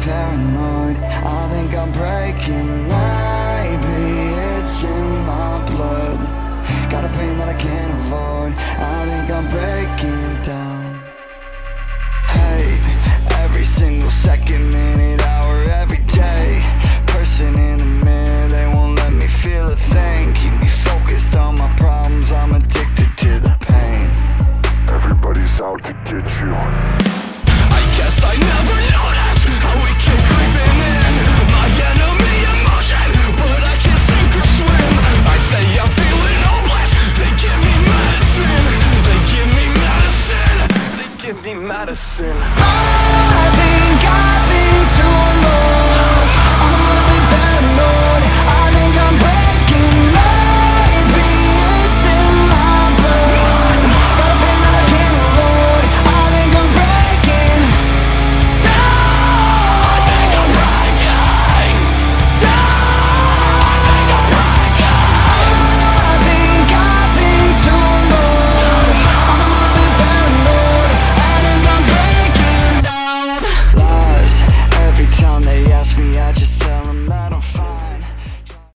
paranoid. I think I'm breaking Maybe it's in my blood. Got a pain that I can't avoid. I think I'm breaking down. Hate Every single second, minute, hour, every day. Person in the mirror, they won't let me feel a thing. Keep me focused on my problems, I'm addicted to the pain. Everybody's out to get you. Medicine